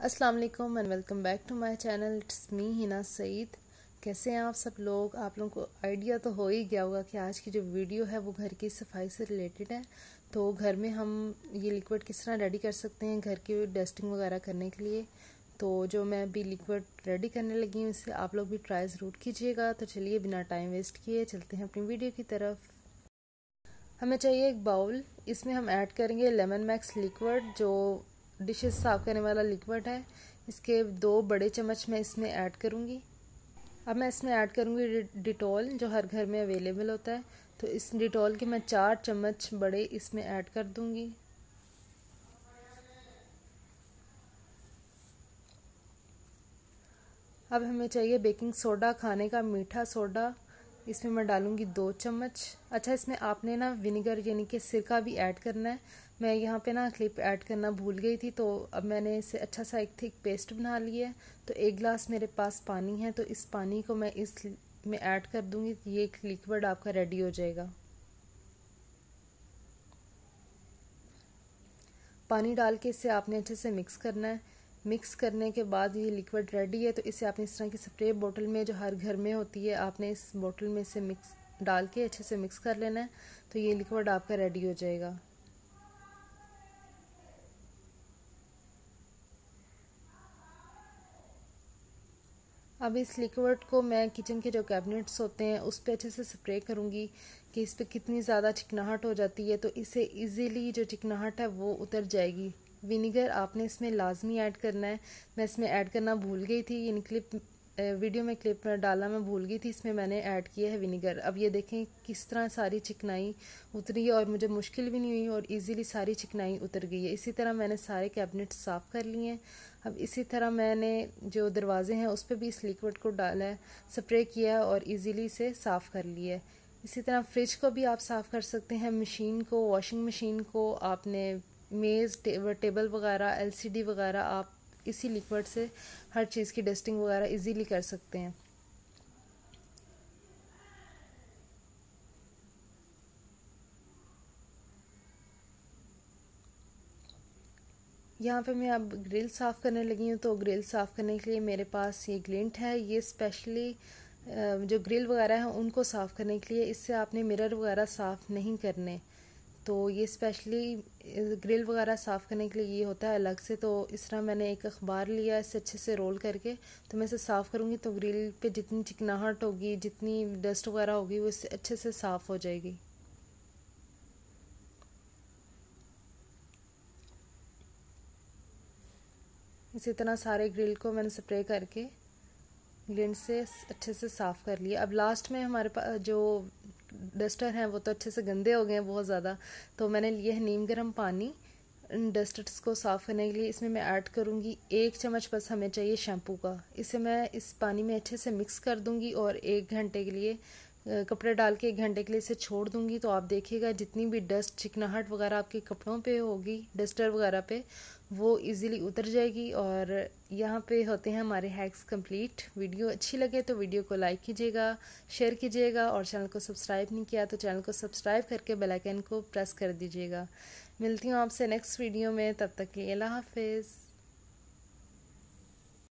वालेकुम and welcome back to my channel it's me Hina Saeed कैसे हैं आप सब लोग? आप लोगों को आइडिया तो हो ही गया होगा कि आज की जो वीडियो है वो घर की सफ़ाई से रिलेटेड है। तो घर में हम ये लिक्विड किस तरह रेडी कर सकते हैं घर की डस्टिंग वगैरह करने के लिए? तो जो मैं अभी लिक्विड रेडी करने लगी हूँ इससे आप लोग भी ट्राई ज़रूर कीजिएगा। तो चलिए बिना टाइम वेस्ट किए चलते हैं अपनी वीडियो की तरफ़। हमें चाहिए एक बाउल इसमें हम ऐड करेंगे लेमन मैक्स लिक्विड जो डिशेस साफ़ करने वाला लिक्विड है। इसके दो बड़े चम्मच मैं इसमें ऐड करूँगी। अब मैं इसमें ऐड करूँगी डिटॉल जो हर घर में अवेलेबल होता है। तो इस डिटॉल के मैं चार चम्मच बड़े इसमें ऐड कर दूँगी। अब हमें चाहिए बेकिंग सोडा खाने का मीठा सोडा इसमें मैं डालूँगी दो चम्मच। अच्छा इसमें आपने ना विनेगर यानी कि सिरका भी ऐड करना है। मैं यहाँ पे ना क्लिप ऐड करना भूल गई थी तो अब मैंने इसे अच्छा सा एक थिक पेस्ट बना लिया है। तो एक गिलास मेरे पास पानी है तो इस पानी को मैं इस में ऐड कर दूँगी, ये एक लिक्विड आपका रेडी हो जाएगा। पानी डाल के इसे आपने अच्छे से मिक्स करना है। मिक्स करने के बाद ये लिक्विड रेडी है तो इसे आपने इस तरह की स्प्रे बोतल में, जो हर घर में होती है, आपने इस बोतल में इसे मिक्स डाल के अच्छे से मिक्स कर लेना है तो ये लिक्विड आपका रेडी हो जाएगा। अब इस लिक्विड को मैं किचन के जो कैबिनेट्स होते हैं, उस पर अच्छे से स्प्रे करूँगी कि इस पर कितनी ज़्यादा चिकनाहट हो जाती है तो इसे इजीली जो चिकनाहट है, वो उतर जाएगी। विनीगर आपने इसमें लाजमी ऐड करना है। मैं इसमें ऐड करना भूल गई थी यानी क्लिप वीडियो में क्लिप में डाला, मैं भूल गई थी, इसमें मैंने ऐड किया है विनीगर अब ये देखें किस तरह सारी चिकनाई उतरी है और मुझे मुश्किल भी नहीं हुई और इजीली सारी चिकनाई उतर गई है। इसी तरह मैंने सारे कैबिनेट साफ़ कर लिए हैं। अब इसी तरह मैंने जो दरवाजे हैं, उस पर भी इस लिक्विड को डाला है स्प्रे किया और ईज़िली से साफ़ कर लिया है। इसी तरह फ्रिज को भी आप साफ़ कर सकते हैं मशीन को वॉशिंग मशीन को, आपने मेज़ टेबल वगैरह एलसीडी वगैरह आप इसी लिक्विड से हर चीज़ की डस्टिंग वगैरह इजीली कर सकते हैं। यहाँ पे मैं अब ग्रिल साफ़ करने लगी हूँ तो ग्रिल साफ़ करने के लिए मेरे पास ये ग्लिंट है। ये स्पेशली जो ग्रिल वगैरह है, उनको साफ़ करने के लिए इससे आपने मिरर वगैरह साफ़ नहीं करने। तो ये स्पेशली ग्रिल वगैरह साफ़ करने के लिए ये होता है अलग से तो इस तरह मैंने एक अखबार लिया इसे अच्छे से रोल करके तो मैं इसे साफ़ करूँगी तो ग्रिल पे जितनी चिकनाहट होगी, जितनी डस्ट वगैरह होगी, वो इससे अच्छे से साफ़ हो जाएगी। इसी तरह सारे ग्रिल को मैंने स्प्रे करके ग्लिंड से अच्छे से साफ़ कर लिया। अब लास्ट में हमारे पास जो डस्टर हैं, वो तो अच्छे से गंदे हो गए हैं बहुत ज़्यादा। तो मैंने लिए है नीम गर्म पानी, इन डस्टर्स को साफ़ करने के लिए। इसमें मैं ऐड करूँगी एक चम्मच बस हमें चाहिए शैम्पू का। इसे मैं इस पानी में अच्छे से मिक्स कर दूँगी और एक घंटे के लिए कपड़े डाल के एक घंटे के लिए इसे छोड़ दूँगी तो आप देखिएगा जितनी भी डस्ट, चिकनाहट वगैरह आपके कपड़ों पे होगी, डस्टर वगैरह पे, वो इजीली उतर जाएगी। और यहाँ पे होते हैं हमारे हैक्स कंप्लीट वीडियो अच्छी लगे तो वीडियो को लाइक कीजिएगा शेयर कीजिएगा और चैनल को सब्सक्राइब नहीं किया तो चैनल को सब्सक्राइब करके बेल आइकन को प्रेस कर दीजिएगा। मिलती हूँ आपसे नेक्स्ट वीडियो में, तब तक के लिए अल्लाह हाफिज़।